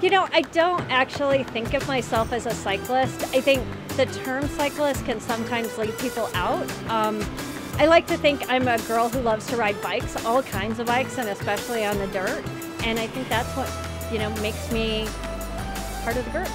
You know, I don't actually think of myself as a cyclist. I think the term cyclist can sometimes leave people out. Um, I like to think I'm a girl who loves to ride bikes, all kinds of bikes, and especially on the dirt. And I think that's what, you know, makes me part of the group.